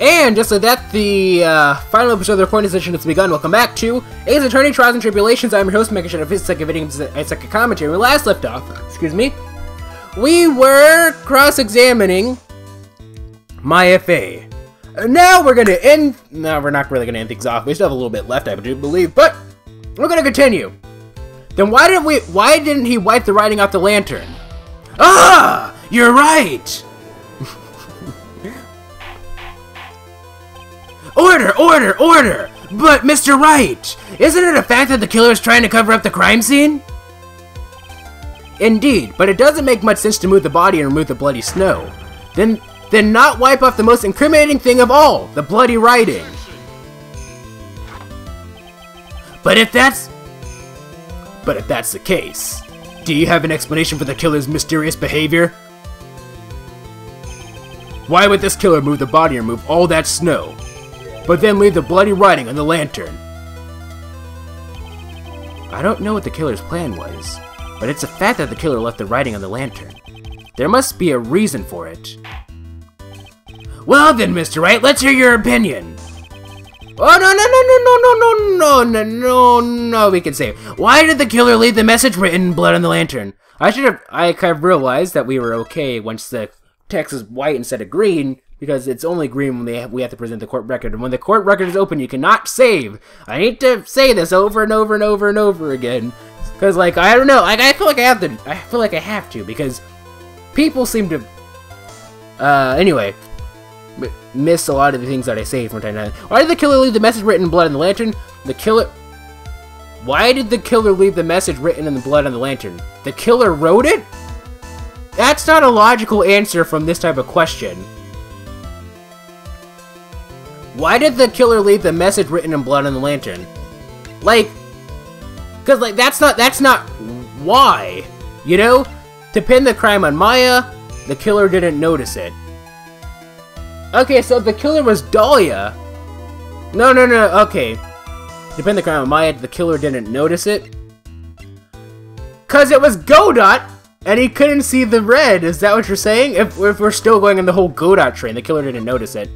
And just like that, the uh, final episode of the recording session has begun. Welcome back to Ace Attorney Trials and Tribulations. I'm your host, MegaShadowFist second video, a second commentary. We last left off, excuse me, we were cross-examining Maya Fey. Now we're gonna end. No, we're not really gonna end things off. We still have a little bit left, I do believe, but we're gonna continue. Then why didn't we? Why didn't he wipe the writing off the lantern? Ah, you're right. Order, order, order! But, Mr. Wright, isn't it a fact that the killer is trying to cover up the crime scene? Indeed, but it doesn't make much sense to move the body and remove the bloody snow. Then, then not wipe off the most incriminating thing of all, the bloody writing. But if that's... But if that's the case, do you have an explanation for the killer's mysterious behavior? Why would this killer move the body and remove all that snow? But then leave the bloody writing on the lantern. I don't know what the killer's plan was, but it's a fact that the killer left the writing on the lantern. There must be a reason for it. Well then, Mr. Wright, let's hear your opinion. Oh, no, no, no, no, no, no, no, no, no, no, no! we can say. Why did the killer leave the message written blood on the lantern? I should have, I kind of realized that we were okay once the text is white instead of green, because it's only green when they have, we have to present the court record. And when the court record is open, you cannot save. I need to say this over and over and over and over again, because like I don't know, like I feel like I have to. I feel like I have to because people seem to. Uh, anyway, miss a lot of the things that I say from time to time. Why did the killer leave the message written in blood on the lantern? The killer. Why did the killer leave the message written in the blood on the lantern? The killer wrote it? That's not a logical answer from this type of question. Why did the killer leave the message written in blood on the lantern? Like, cause like that's not that's not why, you know? To pin the crime on Maya, the killer didn't notice it. Okay, so the killer was Dahlia. No, no, no. Okay, to pin the crime on Maya, the killer didn't notice it. Cause it was Godot, and he couldn't see the red. Is that what you're saying? If, if we're still going on the whole Godot train, the killer didn't notice it.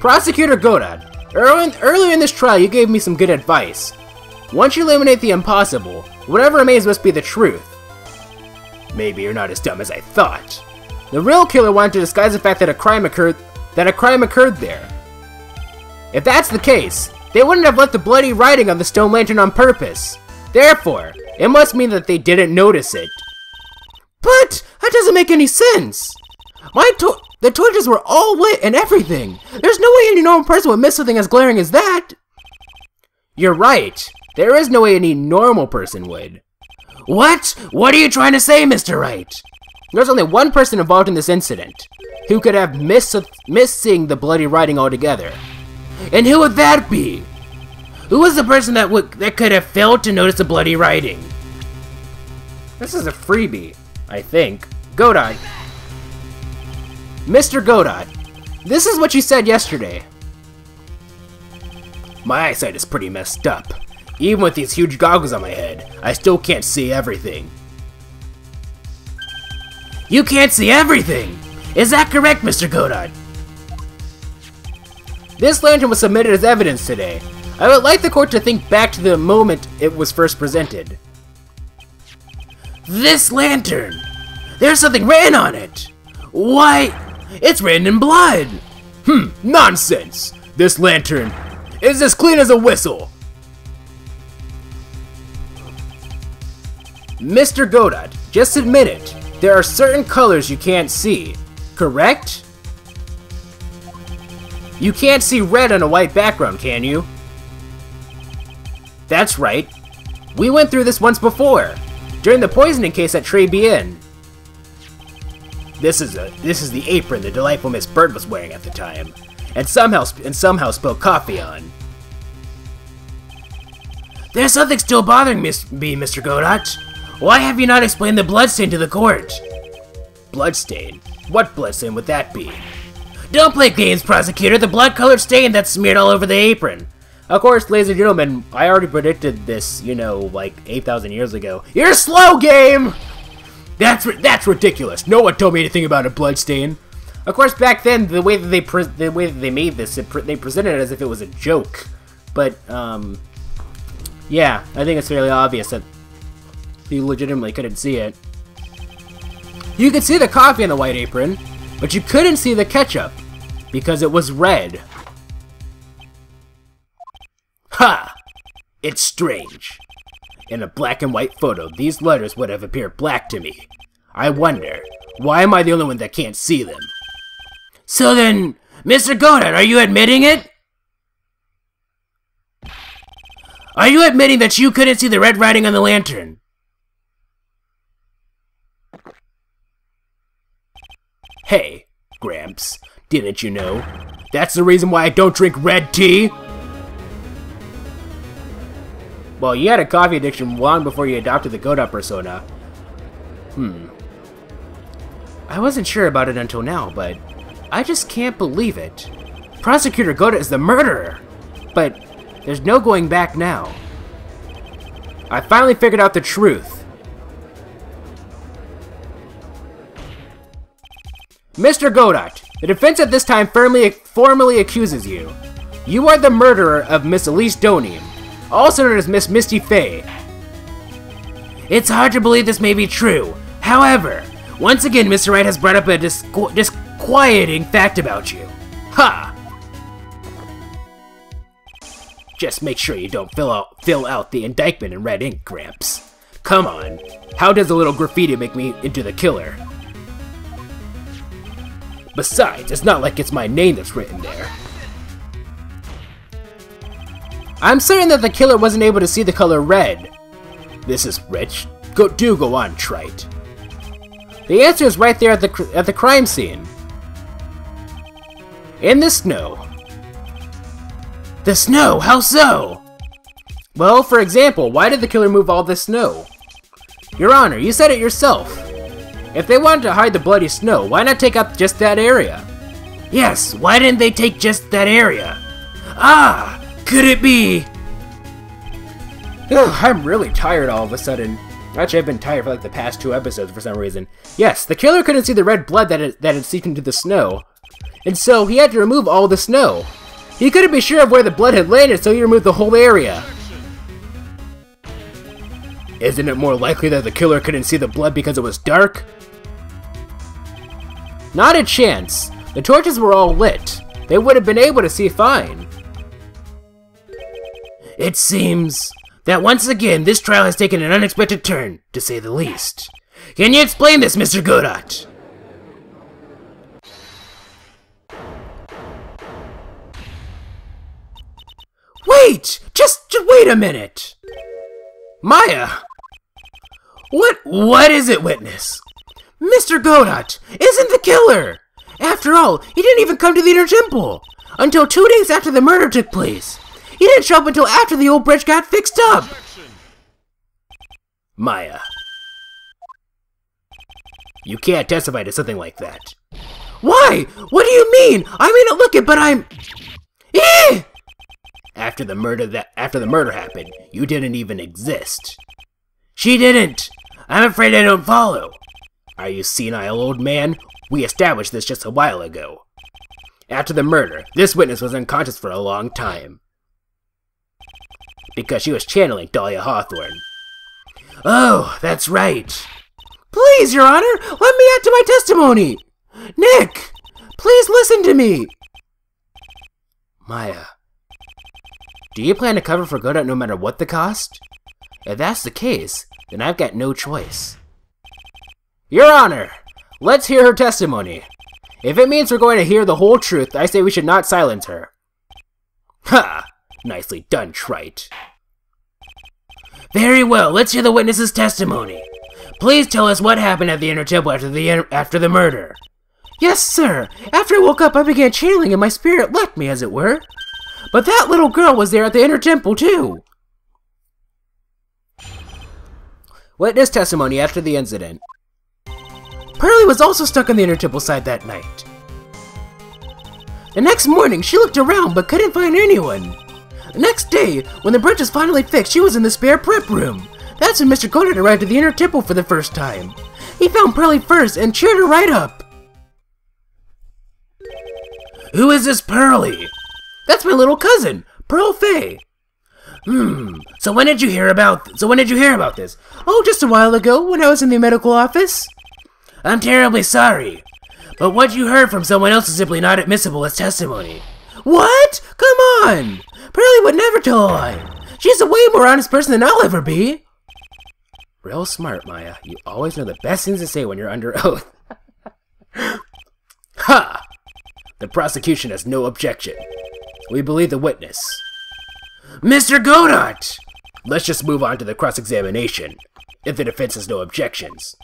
Prosecutor Godot, earlier in this trial you gave me some good advice. Once you eliminate the impossible, whatever remains must be the truth. Maybe you're not as dumb as I thought. The real killer wanted to disguise the fact that a crime occurred that a crime occurred there. If that's the case, they wouldn't have left the bloody writing on the stone lantern on purpose. Therefore, it must mean that they didn't notice it. But that doesn't make any sense. My to the torches were all lit and everything. There's no way any normal person would miss something as glaring as that. You're right. There is no way any normal person would. What? What are you trying to say, Mr. Wright? There's only one person involved in this incident who could have missed missing the bloody writing altogether. And who would that be? Who was the person that would that could have failed to notice the bloody writing? This is a freebie, I think. Godot, Mr. Godot, this is what you said yesterday. My eyesight is pretty messed up. Even with these huge goggles on my head, I still can't see everything. You can't see everything! Is that correct, Mr. Godot? This lantern was submitted as evidence today. I would like the court to think back to the moment it was first presented. This lantern! There's something written on it! Why, it's in blood! Hmm, nonsense! This lantern is as clean as a whistle! Mr. Godot, just admit it. There are certain colors you can't see, correct? You can't see red on a white background, can you? That's right. We went through this once before, during the poisoning case at Trey. This is a this is the apron the delightful Miss Byrde was wearing at the time, and somehow and somehow spilled coffee on. There's something still bothering me, Mr. Godot. Why have you not explained the bloodstain to the court? Bloodstain? What bloodstain would that be? Don't play games, prosecutor. The blood-colored stain that's smeared all over the apron. Of course, ladies and gentlemen, I already predicted this, you know, like 8,000 years ago. You're slow, game! That's that's ridiculous. No one told me anything about a bloodstain. Of course, back then, the way that they the way that they made this, pre they presented it as if it was a joke. But um, yeah, I think it's fairly obvious that you legitimately couldn't see it. You could see the coffee in the white apron, but you couldn't see the ketchup because it was red. Ha! It's strange. In a black and white photo, these letters would have appeared black to me. I wonder, why am I the only one that can't see them? So then, Mr. Godot, are you admitting it? Are you admitting that you couldn't see the red writing on the lantern? Hey, Gramps, didn't you know? That's the reason why I don't drink red tea? Well, you had a coffee addiction long before you adopted the Godot persona. Hmm. I wasn't sure about it until now, but I just can't believe it. Prosecutor Godot is the murderer! But there's no going back now. I finally figured out the truth. Mr. Godot, the defense at this time firmly, formally accuses you. You are the murderer of Miss Elise Deauxnim, also known as Miss Misty Fey. It's hard to believe this may be true. However, once again, Mr. Wright has brought up a disqu disquieting fact about you. Ha! Just make sure you don't fill out, fill out the indictment in red ink, Gramps. Come on, how does a little graffiti make me into the killer? Besides, it's not like it's my name that's written there. I'm certain that the killer wasn't able to see the color red. This is rich. Go, do go on, Trite. The answer is right there at the, at the crime scene. In the snow. The snow? How so? Well, for example, why did the killer move all this snow? Your Honor, you said it yourself. If they wanted to hide the bloody snow, why not take up just that area? Yes, why didn't they take just that area? Ah, could it be? Ugh, I'm really tired all of a sudden. Actually, I've been tired for like the past two episodes for some reason. Yes, the killer couldn't see the red blood that that had seeped into the snow, and so he had to remove all the snow. He couldn't be sure of where the blood had landed, so he removed the whole area. Isn't it more likely that the killer couldn't see the blood because it was dark? Not a chance. The torches were all lit. They would have been able to see fine. It seems that once again this trial has taken an unexpected turn, to say the least. Can you explain this, Mr. Godot? Wait! Just, just wait a minute! Maya! What, what is it, witness? Mr. Godot isn't the killer! After all, he didn't even come to the Inner Temple! Until two days after the murder took place! He didn't show up until after the old bridge got fixed up! Maya. You can't testify to something like that. Why? What do you mean? I may not look it, but I'm... Eh! After the murder that after the murder happened, you didn't even exist. She didn't! I'm afraid I don't follow. Are you senile, old man? We established this just a while ago. After the murder, this witness was unconscious for a long time because she was channeling Dahlia Hawthorne. Oh, that's right. Please, Your Honor, let me add to my testimony. Nick, please listen to me. Maya, do you plan to cover for Godot no matter what the cost? If that's the case, then I've got no choice. Your Honor, let's hear her testimony. If it means we're going to hear the whole truth, I say we should not silence her. Ha! Nicely done, Trite. Very well, let's hear the witness's testimony. Please tell us what happened at the Inner Temple after the, after the murder. Yes, sir. After I woke up, I began channeling and my spirit left me, as it were. But that little girl was there at the Inner Temple, too. Witness testimony after the incident. Pearlie was also stuck on the Inner Temple side that night. The next morning, she looked around but couldn't find anyone. The next day, when the bridge was finally fixed, she was in the spare prep room. That's when Mr. Conant arrived at the inner temple for the first time. He found Pearlie first and cheered her right up. Who is this Pearly? That's my little cousin, Pearl Fey. Hmm. So when did you hear about? So when did you hear about this? Oh, just a while ago, when I was in the medical office. I'm terribly sorry, but what you heard from someone else is simply not admissible as testimony. What? Come on! Pearly would never lie. She's a way more honest person than I'll ever be. Real smart, Maya. You always know the best things to say when you're under oath. ha! The prosecution has no objection. We believe the witness. Mr. Godot! Let's just move on to the cross-examination, if the defense has no objections.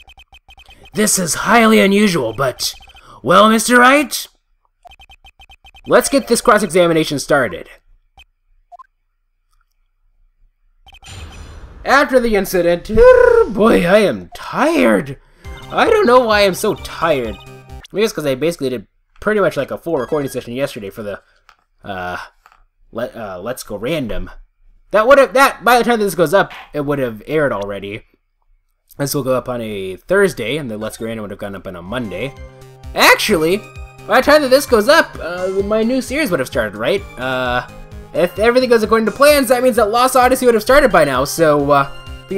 This is highly unusual, but... Well, Mr. Wright? Let's get this cross-examination started. After the incident, boy, I am tired. I don't know why I'm so tired. I guess because I basically did pretty much like a full recording session yesterday for the uh, let uh, Let's Go Random. That would have that by the time this goes up, it would have aired already. This will go up on a Thursday, and the Let's Go Random would have gone up on a Monday. Actually, by the time that this goes up, uh, my new series would have started, right? Uh, if everything goes according to plans, that means that Lost Odyssey would have started by now. So, uh,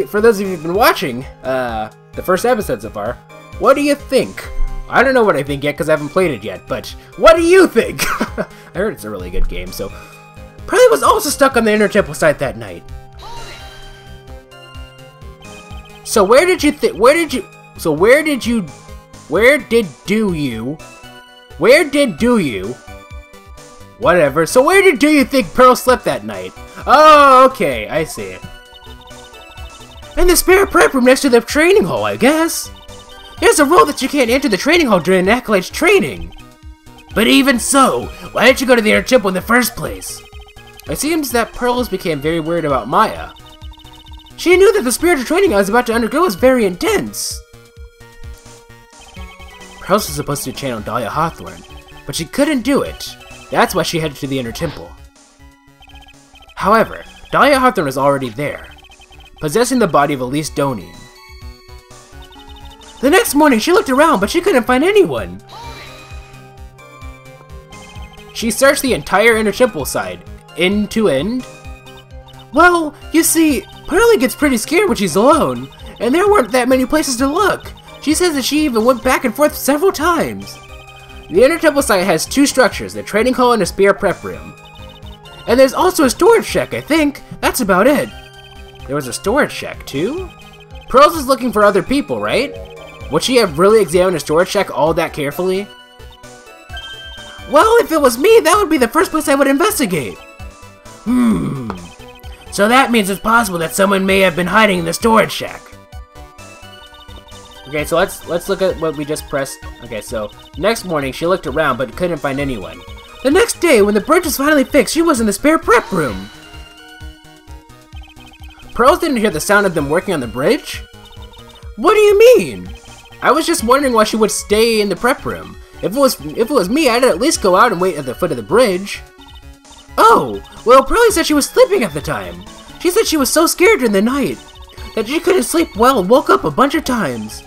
for those of you who've been watching uh, the first episode so far, what do you think? I don't know what I think yet because I haven't played it yet, but what do you think? I heard it's a really good game, so... Probably was also stuck on the Inner Temple site that night. So where did you think? Where did you? So where did you? Where did do you? Where did do you? Whatever. So where did do you think Pearl slept that night? Oh, okay, I see it. In the spare prep room next to the training hall, I guess. There's a rule that you can't enter the training hall during an acolyte's training. But even so, why didn't you go to the inner temple in the first place? It seems that Pearls became very worried about Maya. She knew that the spiritual training I was about to undergo was very intense. Pearls was supposed to channel Dahlia Hawthorne, but she couldn't do it. That's why she headed to the inner temple. However, Dahlia Hawthorne was already there, possessing the body of Elise Deauxnim. The next morning, she looked around, but she couldn't find anyone. She searched the entire inner temple side, end to end? Well, you see, Pearly gets pretty scared when she's alone, and there weren't that many places to look. She says that she even went back and forth several times. The Inner Temple site has two structures, the training hall and a spear prep room. And there's also a storage shack, I think. That's about it. There was a storage shack, too? Pearls is looking for other people, right? Would she have really examined a storage shack all that carefully? Well, if it was me, that would be the first place I would investigate. Hmm. So that means it's possible that someone may have been hiding in the storage shack. Okay, so let's let's look at what we just pressed. Okay, so next morning she looked around but couldn't find anyone. The next day, when the bridge was finally fixed, she was in the spare prep room. Pearls didn't hear the sound of them working on the bridge? What do you mean? I was just wondering why she would stay in the prep room. If it was if it was me, I'd at least go out and wait at the foot of the bridge. Oh, well, Pearly said she was sleeping at the time. She said she was so scared during the night that she couldn't sleep well and woke up a bunch of times.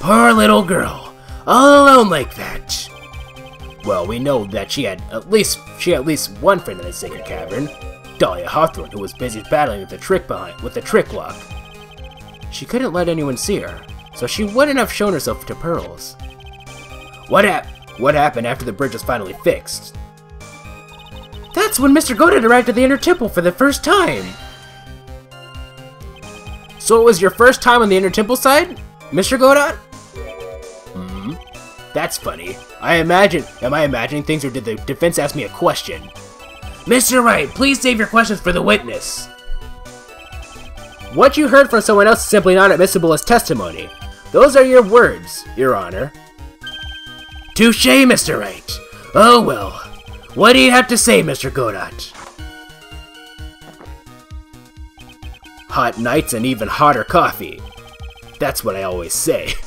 Poor little girl, all alone like that. Well, we know that she had at least she had at least one friend in the Sacred Cavern, Dahlia Hawthorne, who was busy battling with the trick behind with the trick lock. She couldn't let anyone see her, so she wouldn't have shown herself to Pearls. What hap what happened after the bridge was finally fixed? That's when Mr. Godot arrived at the Inner Temple for the first time! So it was your first time on the Inner Temple side, Mr. Godot? That's funny. I imagine, am I imagining things or did the defense ask me a question? Mr. Wright, please save your questions for the witness. What you heard from someone else is simply not admissible as testimony. Those are your words, Your Honor. Touche, Mr. Wright. Oh well, what do you have to say, Mr. Godot? Hot nights and even hotter coffee. That's what I always say.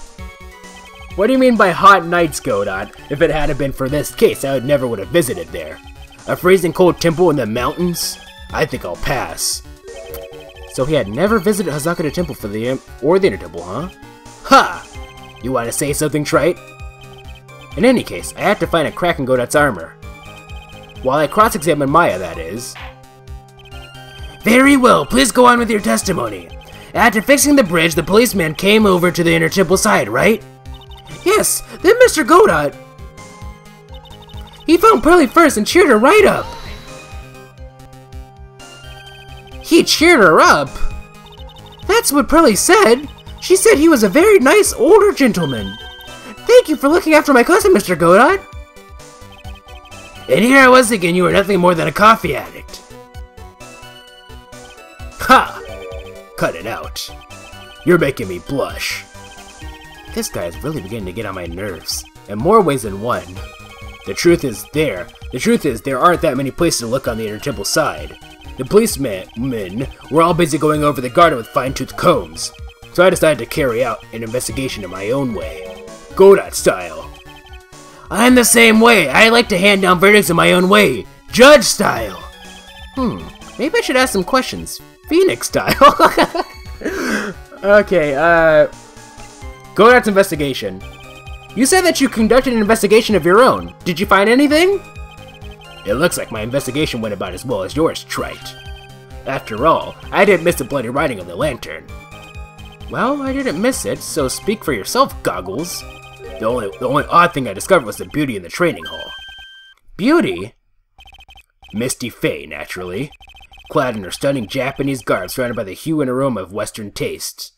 What do you mean by hot nights, Godot? If it hadn't been for this case, I would never would have visited there. A freezing cold temple in the mountains? I think I'll pass. So he had never visited Hazakura Temple for the or the Inner Temple, huh? Ha! You want to say something, Trite? In any case, I have to find a crack in Godot's armor. While I cross-examine Maya, that is. Very well, please go on with your testimony. After fixing the bridge, the policeman came over to the inner temple side, right? Yes, then Mr. Godot. He found Pearly first and cheered her right up. He cheered her up? That's what Pearly said. She said he was a very nice older gentleman. Thank you for looking after my cousin, Mr. Godot. And here I was thinking you were nothing more than a coffee addict. Ha! Cut it out. You're making me blush. This guy is really beginning to get on my nerves, in more ways than one. The truth is there. The truth is there aren't that many places to look on the inner temple side. The policemen men, were all busy going over the garden with fine-tooth combs, so I decided to carry out an investigation in my own way. Godot style. I'm the same way. I like to hand down verdicts in my own way. Judge style. Hmm, maybe I should ask some questions. Phoenix style. okay, uh... Godot's investigation. You said that you conducted an investigation of your own. Did you find anything? It looks like my investigation went about as well as yours, Trite. After all, I didn't miss the bloody writing of the lantern. Well, I didn't miss it, so speak for yourself, Goggles. The only, the only odd thing I discovered was the beauty in the training hall. Beauty? Misty Fey, naturally. Clad in her stunning Japanese garb surrounded by the hue and aroma of Western tastes.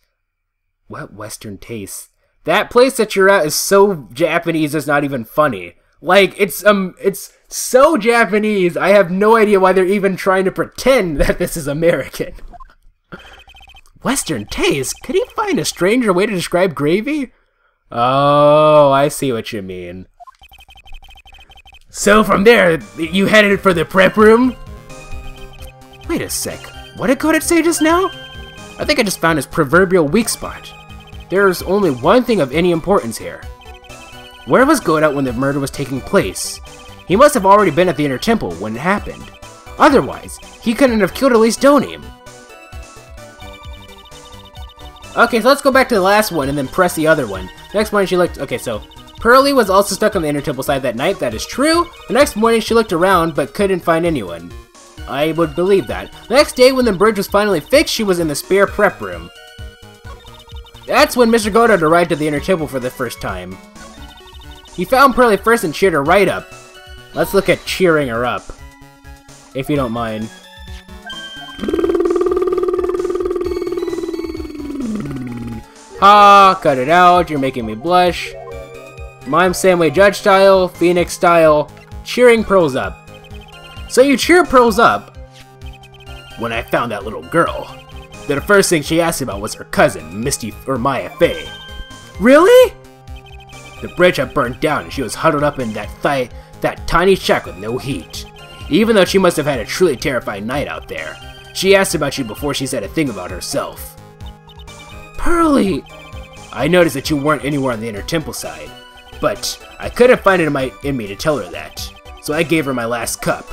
What Western tastes? That place that you're at is so Japanese it's not even funny. Like, it's, um, it's so Japanese, I have no idea why they're even trying to pretend that this is American. Western taste? Could he find a stranger way to describe gravy? Oh, I see what you mean. So from there, you headed for the prep room? Wait a sec, what did Godot say just now? I think I just found his proverbial weak spot. There's only one thing of any importance here. Where was Godot when the murder was taking place? He must have already been at the Inner Temple when it happened. Otherwise, he couldn't have killed Elise Deauxnim. Okay, so let's go back to the last one and then press the other one. Next morning she looked... Okay, so... Pearly was also stuck on the Inner Temple side that night, that is true. The next morning she looked around, but couldn't find anyone. I would believe that. The next day, when the bridge was finally fixed, she was in the spare prep room. That's when Mr. Godot arrived at the Inner Temple for the first time. He found Pearly first and cheered her right up. Let's look at cheering her up. If you don't mind. Ha, cut it out, you're making me blush. Mime Samway Judge style, Phoenix style, cheering Pearls up. So you cheer Pearls up when I found that little girl. The first thing she asked about was her cousin, Misty or Maya Fey. Really? The bridge had burned down and she was huddled up in that that tiny shack with no heat. Even though she must have had a truly terrifying night out there. She asked about you before she said a thing about herself. Pearly! I noticed that you weren't anywhere on the inner temple side, but I couldn't find it in, my, in me to tell her that, so I gave her my last cup.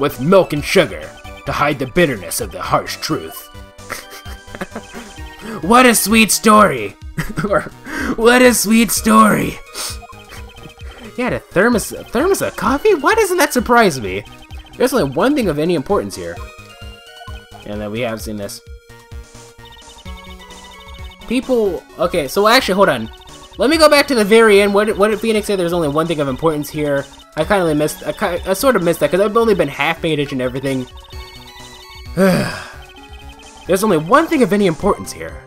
With milk and sugar, to hide the bitterness of the harsh truth. what a sweet story! or, what a sweet story! yeah, a thermos, a thermos of coffee? Why doesn't that surprise me? There's only one thing of any importance here. And then we have seen this. People... Okay, so actually, hold on. Let me go back to the very end. What, what did Phoenix say? There's only one thing of importance here. I kind of missed... I, I sort of missed that, because I've only been half paying attention to everything. There's only one thing of any importance here.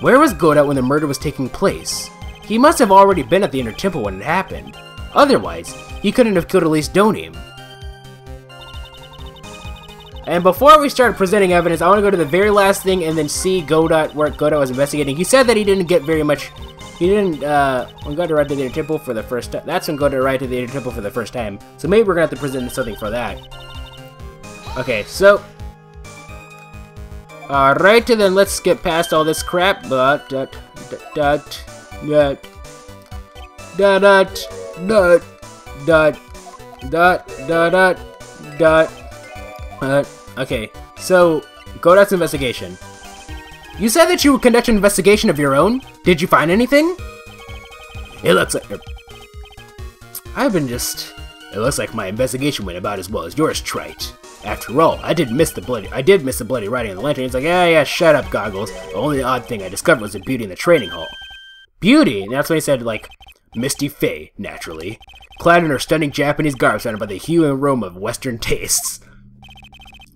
Where was Godot when the murder was taking place? He must have already been at the Inner Temple when it happened. Otherwise, he couldn't have killed Elise Deauxnim. And before we start presenting evidence, I want to go to the very last thing and then see Godot, where Godot was investigating. He said that he didn't get very much... He didn't, uh, when Godot arrived to the Inner Temple for the first time. That's when Godot arrived to the Inner Temple for the first time. So maybe we're going to have to present something for that. Okay, so... Alright, then let's get past all this crap. But, dot, dot, dot, dot, dot, dot, dot, dot, dot, dot, dot, Okay, so, Godot's investigation. You said that you would conduct an investigation of your own? Did you find anything? It looks like... I've been just... It looks like my investigation went about as well as yours, Trite. After all, I did miss the bloody I did miss the bloody writing on the lantern. It's like, yeah, yeah, shut up, goggles. The only odd thing I discovered was the beauty in the training hall. Beauty? And that's when he said, like, Misty Fey, naturally. Clad in her stunning Japanese garb surrounded by the hue and aroma of Western tastes.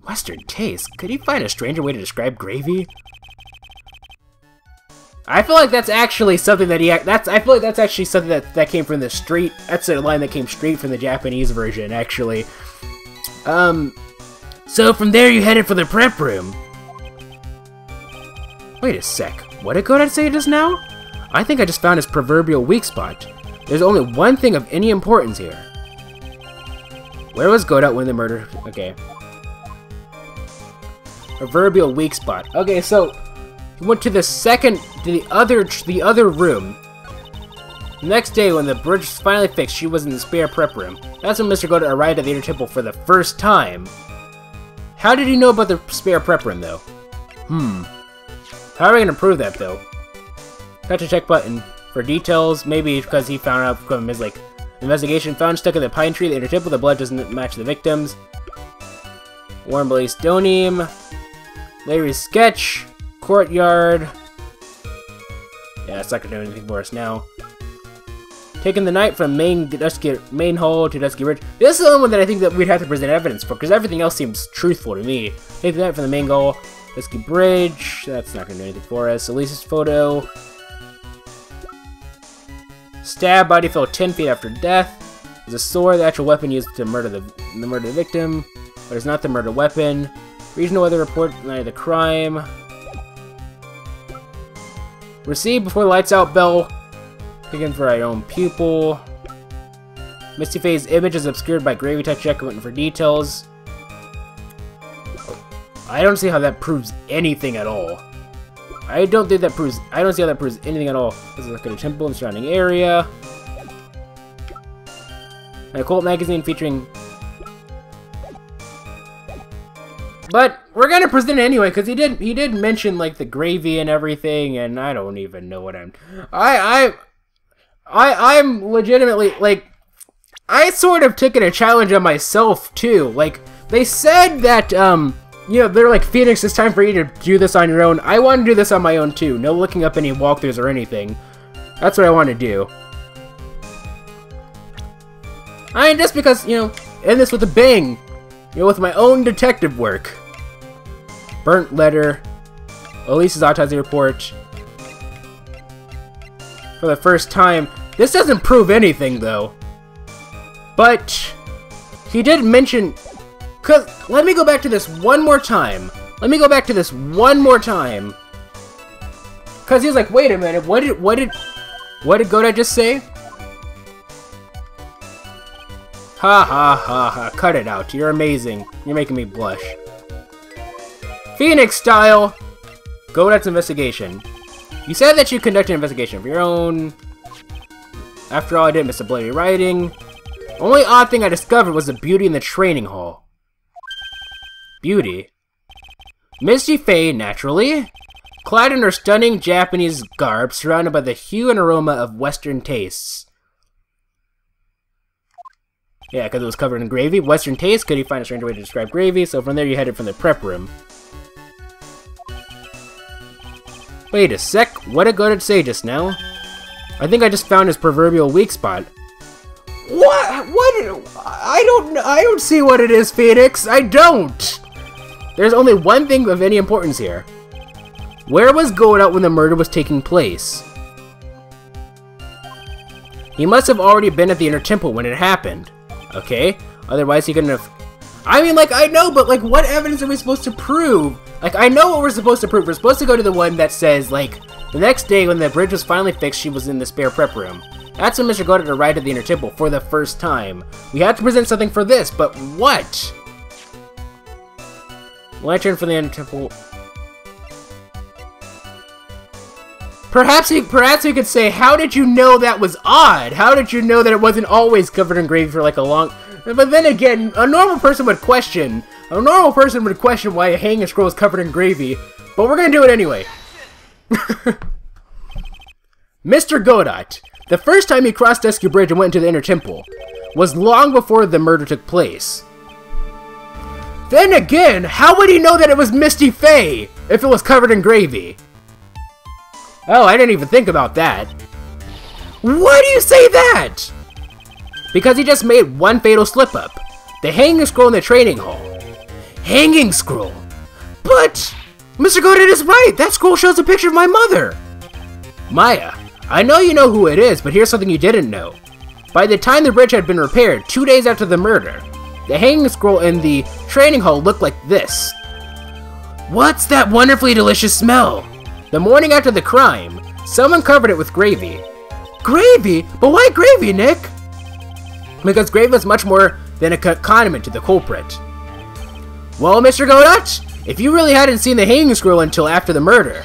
Western tastes? Could he find a stranger way to describe gravy? I feel like that's actually something that he that's I feel like that's actually something that that came from the street. that's a line that came straight from the Japanese version actually. Um so from there you headed for the prep room. Wait a sec. What did Godot say just now? I think I just found his proverbial weak spot. There's only one thing of any importance here. Where was Godot when the murder... Okay. Proverbial weak spot. Okay, so he went to the second, to the other, the other room. The next day, when the bridge was finally fixed, she was in the spare prep room. That's when Mr. Godot arrived at the inner temple for the first time. How did he know about the spare prep though? Hmm. How are we gonna prove that, though? Touch the check button. For details, maybe because he found out from his, like, investigation found stuck in the pine tree, the inner tip of the blood doesn't match the victims. Warm Blaze Stonium. Larry's sketch. Courtyard. Yeah, it's not gonna do anything for us now. Taking the night from main Dusky main hall to Dusky Bridge. This is the only one that I think that we'd have to present evidence for, because everything else seems truthful to me. Take the night from the main goal, Dusky Bridge. That's not gonna do anything for us. Elise's photo. Stab body fell 10 feet after death. Is a sword, the actual weapon used to murder the, the murder the victim, but it's not the murder weapon. Regional weather report, night of the crime. Received before lights out bell. Picking for our own pupil. Misty Fey's image is obscured by gravy touch echoing for details. I don't see how that proves anything at all. I don't think that proves- I don't see how that proves anything at all. This is like a temple the surrounding area. An occult magazine featuring But we're gonna present it anyway, because he did he did mention like the gravy and everything, and I don't even know what I'm. I I I I'm legitimately like I sort of took it a challenge on myself too. Like they said that um you know they're like Phoenix, it's time for you to do this on your own. I want to do this on my own too. No looking up any walkthroughs or anything. That's what I want to do. I mean, just because you know, end this with a bang. You know, with my own detective work. Burnt letter. Elise's autopsy report. For the first time. This doesn't prove anything, though. But, he did mention... Cause, let me go back to this one more time. Let me go back to this one more time. Cause he was like, wait a minute, what did, what did, what did Godot just say? Ha ha ha ha, cut it out, you're amazing. You're making me blush. Phoenix style! Godot's investigation. You said that you conducted an investigation of your own. After all, I didn't miss a bloody writing. Only odd thing I discovered was the beauty in the training hall. Beauty? Misty Fey, naturally. Clad in her stunning Japanese garb, surrounded by the hue and aroma of Western tastes. Yeah, because it was covered in gravy. Western taste, could you find a stranger way to describe gravy? So from there you headed from the prep room. Wait a sec, what did Godot say just now? I think I just found his proverbial weak spot. What? What? I don't. I don't see what it is, Phoenix. I don't. There's only one thing of any importance here. Where was Godot when the murder was taking place? He must have already been at the inner temple when it happened. Okay? Otherwise he couldn't have... I mean, like, I know, but, like, what evidence are we supposed to prove? Like, I know what we're supposed to prove. We're supposed to go to the one that says, like, the next day when the bridge was finally fixed, she was in the spare prep room. That's when Mr. Godot arrived at the inner temple for the first time. We had to present something for this, but what? Lantern for the inner temple... Perhaps he, perhaps we could say, how did you know that was odd? How did you know that it wasn't always covered in gravy for like a long... But then again, a normal person would question, a normal person would question why a hanging scroll is covered in gravy, but we're gonna do it anyway. Mr. Godot, the first time he crossed Dusky Bridge and went into the Inner Temple was long before the murder took place. Then again, how would he know that it was Misty Fey if it was covered in gravy? Oh, I didn't even think about that. Why do you say that? Because he just made one fatal slip-up. The hanging scroll in the training hall. Hanging scroll? But... Mr. Godot is right! That scroll shows a picture of my mother! Maya, I know you know who it is, but here's something you didn't know. By the time the bridge had been repaired, two days after the murder, the hanging scroll in the training hall looked like this. What's that wonderfully delicious smell? The morning after the crime, someone covered it with gravy. Gravy? But why gravy, Nick? Because gravy is much more than a condiment to the culprit. Well, Mr. Godot, if you really hadn't seen the hanging scroll until after the murder,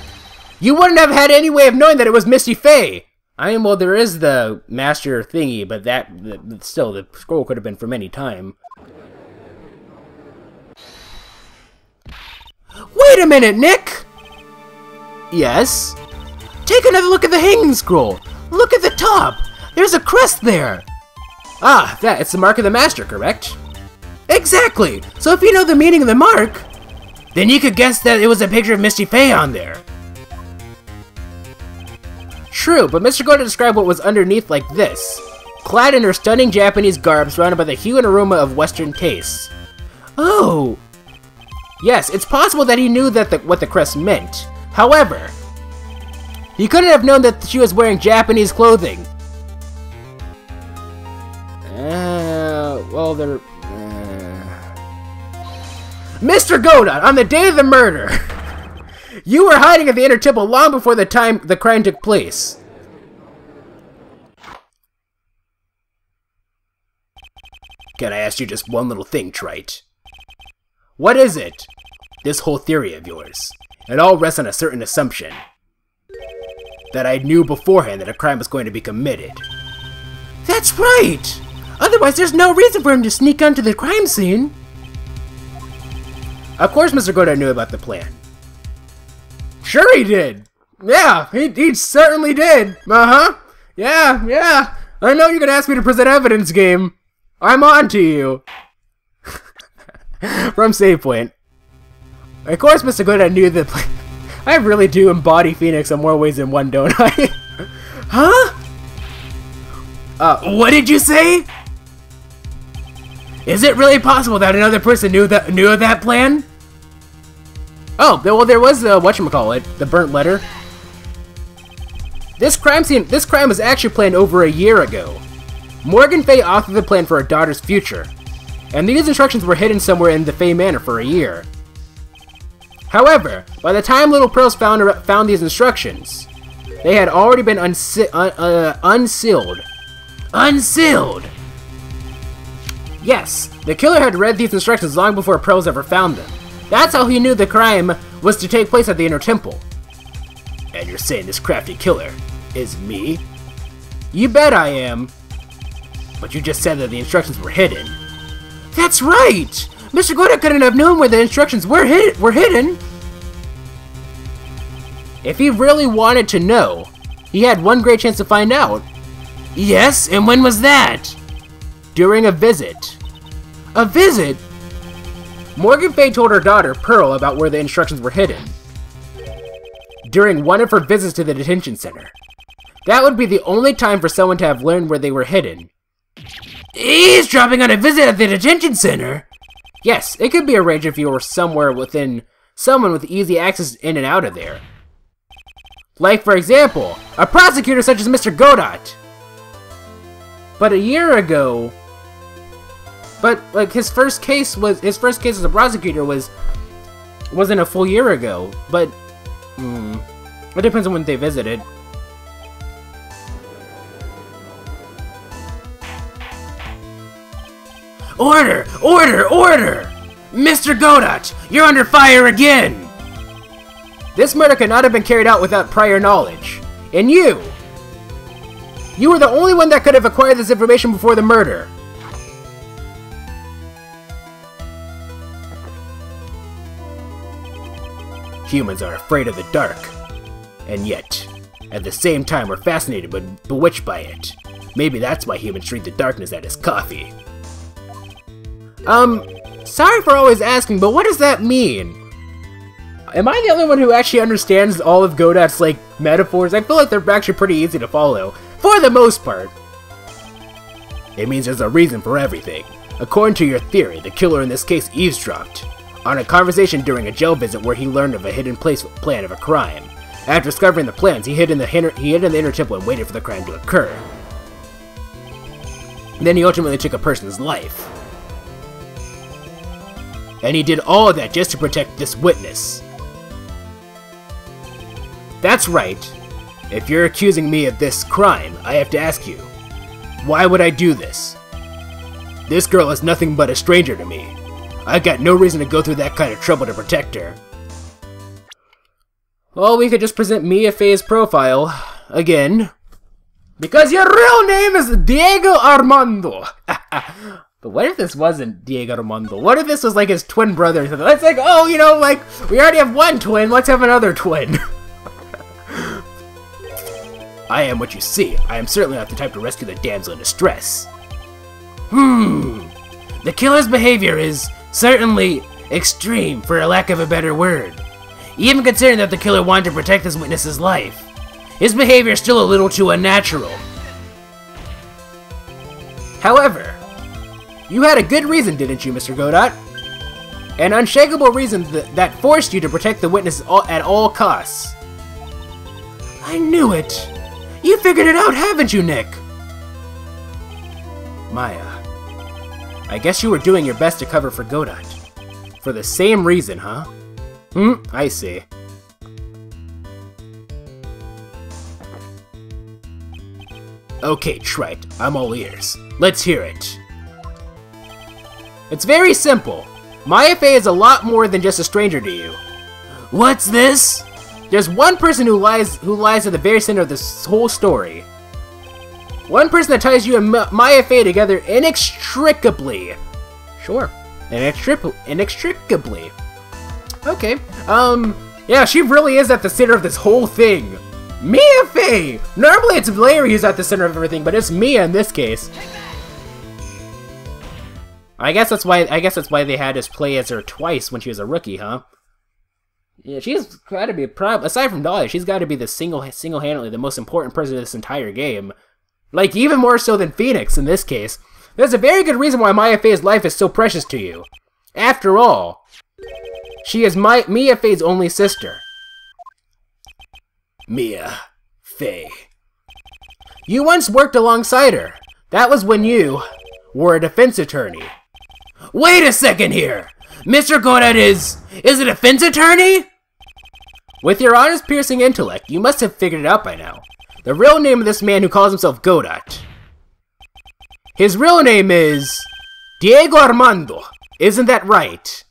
you wouldn't have had any way of knowing that it was Misty Fey. I mean, well, there is the master thingy, but that, still, the scroll could have been from any time. Wait a minute, Nick! Yes? Take another look at the hanging scroll! Look at the top! There's a crest there! Ah, that, it's the mark of the master, correct? Exactly! So if you know the meaning of the mark, then you could guess that it was a picture of Misty Fey on there. True, but Mr. Godot described what was underneath like this. Clad in her stunning Japanese garb surrounded by the hue and aroma of Western tastes. Oh! Yes, it's possible that he knew that the, what the crest meant. However, he couldn't have known that she was wearing Japanese clothing. Well, they're... Uh, Mr. Godot, on the day of the murder, you were hiding at the Inner Temple long before the time the crime took place. Can I ask you just one little thing, Trite? What is it? This whole theory of yours. It all rests on a certain assumption. That I knew beforehand that a crime was going to be committed. That's right! Otherwise, there's no reason for him to sneak onto the crime scene. Of course Mr. Godot knew about the plan. Sure he did! Yeah, he, he certainly did! Uh-huh! Yeah, yeah! I know you're gonna ask me to present evidence, game! I'm on to you! From Save Point. Of course Mr. Godot knew the plan. I really do embody Phoenix in more ways than one, don't I? huh? Uh, what did you say? Is it really possible that another person knew that knew of that plan? Oh, well, there was the whatchamacallit, the burnt letter. This crime scene, this crime was actually planned over a year ago. Morgan Fey authored the plan for her daughter's future, and these instructions were hidden somewhere in the Fey Manor for a year. However, by the time Little Pearls found, found these instructions, they had already been unse uh, unsealed. Unsealed! Yes, the killer had read these instructions long before Pearls ever found them. That's how he knew the crime was to take place at the Inner Temple. And you're saying this crafty killer is me? You bet I am. But you just said that the instructions were hidden. That's right! Mr. Godot couldn't have known where the instructions were, hid were hidden! If he really wanted to know, he had one great chance to find out. Yes, and when was that? During a visit. A visit? Morgan Fey told her daughter, Pearl, about where the instructions were hidden. During one of her visits to the detention center. That would be the only time for someone to have learned where they were hidden. Eavesdropping on a visit at the detention center? Yes, it could be arranged if you were somewhere within someone with easy access in and out of there. Like, for example, a prosecutor such as Mr. Godot. But a year ago, but like his first case was his first case as a prosecutor was wasn't a full year ago. But hmm, it depends on when they visited. Order! Order! Order! Mr. Godot, you're under fire again! This murder could not have been carried out without prior knowledge. And you! You were the only one that could have acquired this information before the murder. Humans are afraid of the dark. And yet, At the same time, we're fascinated but bewitched by it. Maybe that's why humans drink the darkness is coffee. Um, sorry for always asking, but what does that mean? Am I the only one who actually understands all of Godot's, like, metaphors? I feel like they're actually pretty easy to follow, for the most part. It means there's a reason for everything. According to your theory, the killer in this case eavesdropped on a conversation during a jail visit where he learned of a hidden place plan of a crime. After discovering the plans, he hid in the he hid in the inner temple and waited for the crime to occur. Then he ultimately took a person's life. And he did all of that just to protect this witness. That's right. If you're accusing me of this crime, I have to ask you, why would I do this? This girl is nothing but a stranger to me. I got no reason to go through that kind of trouble to protect her. Well, we could just present Mia Fey's profile again. Because your real name is Diego Armando. but what if this wasn't Diego Armando? What if this was like his twin brother? It's like, oh, you know, like, we already have one twin, let's have another twin. I am what you see. I am certainly not the type to rescue the damsel in distress. Hmm. The killer's behavior is certainly extreme, for a lack of a better word. Even considering that the killer wanted to protect this witness's life. His behavior is still a little too unnatural. However, you had a good reason, didn't you, Mr. Godot? An unshakable reason th that forced you to protect the witness at all costs. I knew it! You figured it out, haven't you, Nick? Maya, uh, I guess you were doing your best to cover for Godot. For the same reason, huh? Hmm, I see. Okay, Trite, I'm all ears. Let's hear it. It's very simple. Maya Fey is a lot more than just a stranger to you. What's this? There's one person who lies who lies at the very center of this whole story. One person that ties you and Maya Fey together inextricably. Sure, inextric inextricably. Okay, um, yeah, she really is at the center of this whole thing. Mia Fey! Normally it's Larry who's at the center of everything, but it's Mia in this case. I guess that's why I guess that's why they had us play as her twice when she was a rookie, huh? Yeah, she's got to be prob aside from Dahlia, she's got to be the single single-handedly the most important person in this entire game. Like even more so than Phoenix in this case. There's a very good reason why Maya Fey's life is so precious to you. After all, she is my Mia Fey's only sister. Mia Fey. You once worked alongside her. That was when you were a defense attorney. Wait a second here! Mr. Godot is... is a defense attorney? With your honest piercing intellect, you must have figured it out by now. The real name of this man who calls himself Godot. His real name is... Diego Armando. Isn't that right?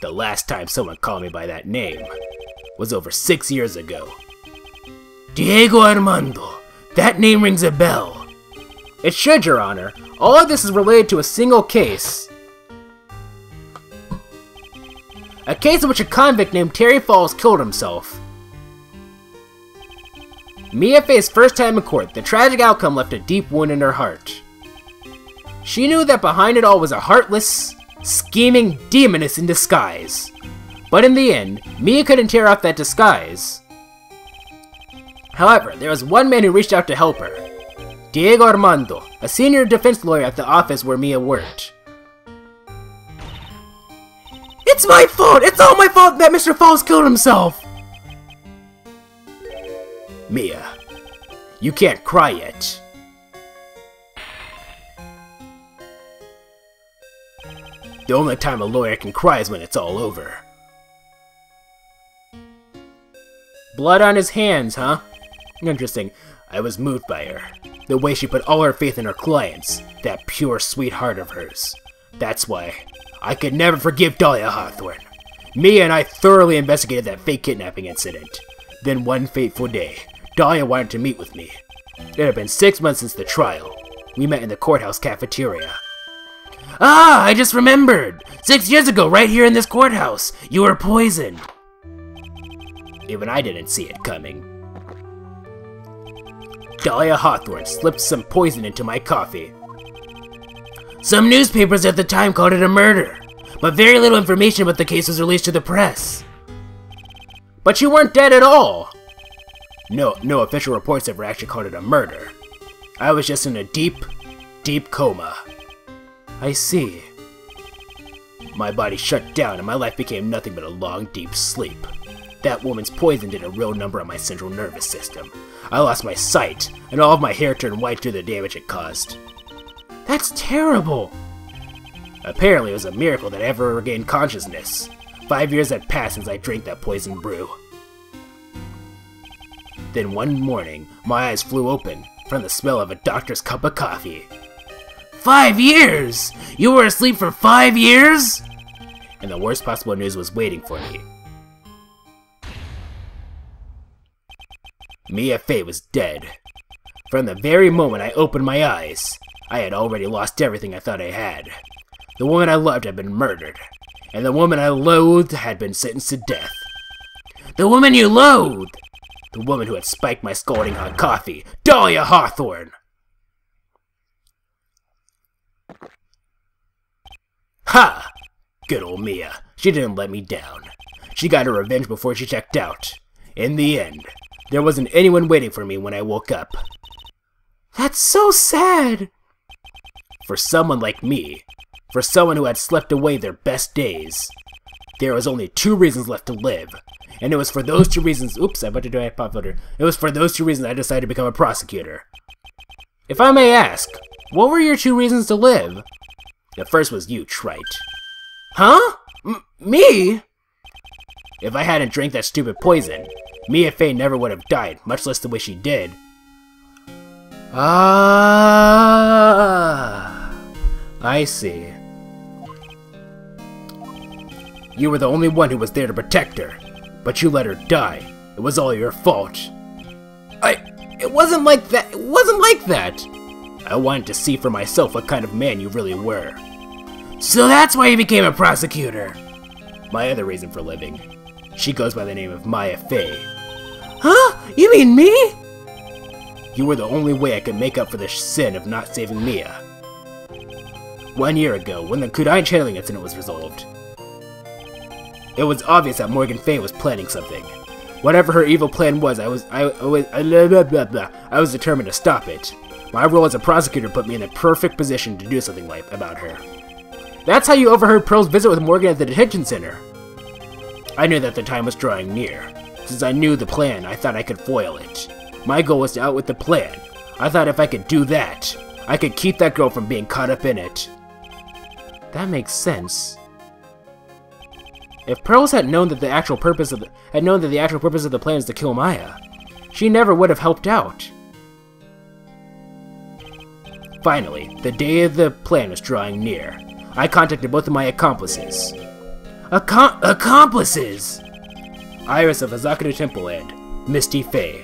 The last time someone called me by that name was over six years ago. Diego Armando. That name rings a bell. It should, Your Honor. All of this is related to a single case. A case in which a convict named Terry Fawles killed himself. Mia Fey's first time in court, the tragic outcome left a deep wound in her heart. She knew that behind it all was a heartless, scheming demoness in disguise. But in the end, Mia couldn't tear off that disguise. However, there was one man who reached out to help her. Diego Armando, a senior defense lawyer at the office where Mia worked. It's my fault! It's all my fault that Mr. Fawles killed himself! Mia, you can't cry yet. The only time a lawyer can cry is when it's all over. Blood on his hands, huh? Interesting. I was moved by her. The way she put all her faith in her clients. That pure sweet heart of hers. That's why I could never forgive Dahlia Hawthorne. Mia and I thoroughly investigated that fake kidnapping incident. Then one fateful day, Dahlia wanted to meet with me. It had been six months since the trial. We met in the courthouse cafeteria. Ah, I just remembered! Six years ago, right here in this courthouse, you were poisoned. Even I didn't see it coming. Dahlia Hawthorne slipped some poison into my coffee. Some newspapers at the time called it a murder, but very little information about the case was released to the press. But you weren't dead at all! No, no official reports ever actually called it a murder. I was just in a deep, deep coma. I see. My body shut down and my life became nothing but a long, deep sleep. That woman's poison did a real number on my central nervous system. I lost my sight, and all of my hair turned white due to the damage it caused. That's terrible! Apparently, it was a miracle that I ever regained consciousness. Five years had passed since I drank that poison brew. Then one morning, my eyes flew open from the smell of a doctor's cup of coffee. Five years! You were asleep for five years? And the worst possible news was waiting for me. Mia Fey was dead. From the very moment I opened my eyes, I had already lost everything I thought I had. The woman I loved had been murdered, and the woman I loathed had been sentenced to death. The woman you loathed! The woman who had spiked my scalding hot coffee, Dahlia Hawthorne! Ha! Good old Mia. She didn't let me down. She got her revenge before she checked out. In the end, there wasn't anyone waiting for me when I woke up. That's so sad! For someone like me, for someone who had slept away their best days, there was only two reasons left to live. And it was for those two reasons- oops, I about to do a pop filter. It was for those two reasons I decided to become a prosecutor. If I may ask, what were your two reasons to live? The first was you, Trite. Huh? M me? If I hadn't drank that stupid poison, Mia Fey never would have died, much less the way she did. Ah, I see. You were the only one who was there to protect her, but you let her die. It was all your fault. I. It wasn't like that. It wasn't like that. I wanted to see for myself what kind of man you really were. So that's why you became a prosecutor. My other reason for living. She goes by the name of Maya Fey. Huh? You mean me? You were the only way I could make up for the sin of not saving Mia. One year ago, when the Kurain channeling incident was resolved, it was obvious that Morgan Fey was planning something. Whatever her evil plan was, I was I, I was I, blah, blah, blah, I was determined to stop it. My role as a prosecutor put me in the perfect position to do something like about her. That's how you overheard Pearl's visit with Morgan at the detention center. I knew that the time was drawing near. Since I knew the plan, I thought I could foil it. My goal was to outwit the plan. I thought if I could do that, I could keep that girl from being caught up in it. That makes sense. If Pearls had known that the actual purpose of the, had known that the actual purpose of the plan is to kill Maya, she never would have helped out. Finally, the day of the plan was drawing near. I contacted both of my accomplices. Accom accomplices! Iris of Hazakura Temple and Misty Fey.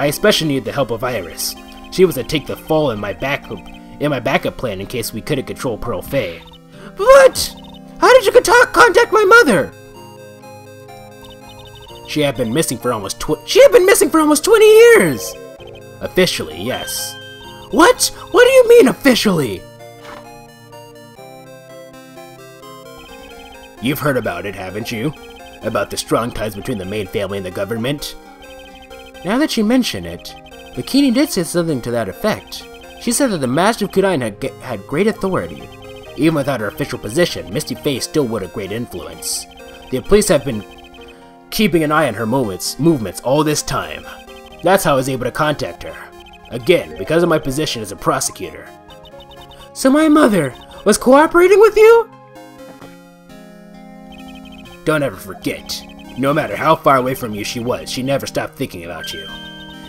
I especially needed the help of Iris. She was to take the fall in my back in my backup plan in case we couldn't control Pearl Fey. What? How did you contact my mother? She had been missing for almost tw she had been missing for almost 20 years. Officially, yes. What? What do you mean officially? You've heard about it, haven't you? About the strong ties between the main family and the government? Now that you mention it, Bikini did say something to that effect. She said that the Master of Kurain had, had great authority. Even without her official position, Misty Fey still would have great influence. The police have been keeping an eye on her movements, movements all this time. That's how I was able to contact her. Again, because of my position as a prosecutor. So my mother was cooperating with you? Don't ever forget, no matter how far away from you she was, she never stopped thinking about you.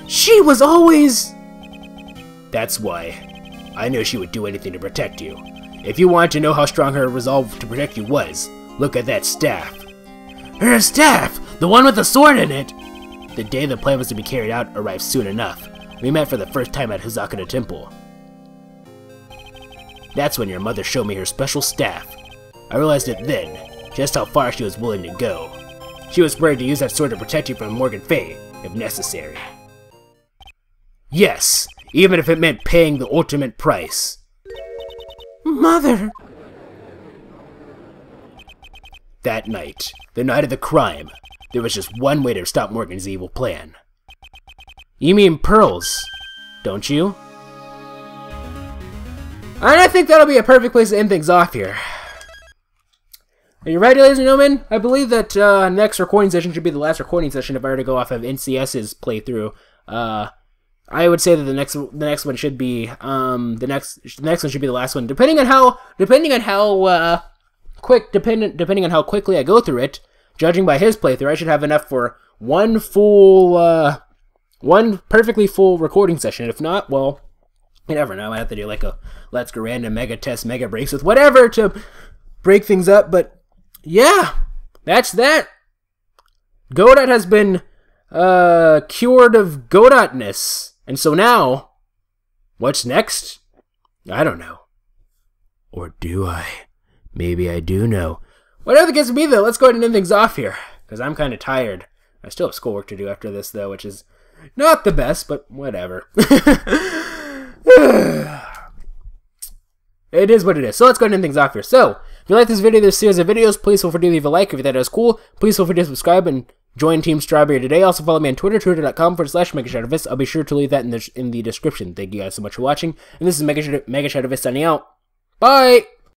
She was always... That's why. I knew she would do anything to protect you. If you wanted to know how strong her resolve to protect you was, look at that staff. Her staff! The one with the sword in it! The day the plan was to be carried out arrived soon enough. We met for the first time at Hazakura Temple. That's when your mother showed me her special staff. I realized it then, just how far she was willing to go. She was prepared to use that sword to protect you from Morgan Fey, if necessary. Yes, even if it meant paying the ultimate price. Mother! That night, the night of the crime, there was just one way to stop Morgan's evil plan. You mean pearls, don't you? And I think that'll be a perfect place to end things off here. Are you ready, ladies and gentlemen? I believe that uh, next recording session should be the last recording session if I were to go off of NCS's playthrough. Uh, I would say that the next the next one should be um the next the next one should be the last one, depending on how depending on how uh, quick dependent depending on how quickly I go through it. Judging by his playthrough, I should have enough for one full uh, one perfectly full recording session. If not, well, you never know. I have to do like a let's go random mega test mega breaks with whatever to break things up. But yeah, that's that. Godot has been uh, cured of Godotness. And so now, what's next? I don't know. Or do I? Maybe I do know. Whatever the case may be, though, let's go ahead and end things off here. Because I'm kind of tired. I still have schoolwork to do after this, though, which is not the best, but whatever. It is what it is. So let's go ahead and end things off here. So, if you like this video, this series of videos, please feel free to leave a like if you it was cool. Please feel free to subscribe and join Team Strawberry today. Also follow me on Twitter, twitter.com forward slash MegaShadowFist. I'll be sure to leave that in the, in the description. Thank you guys so much for watching. And this is Mega, Mega signing out. Bye!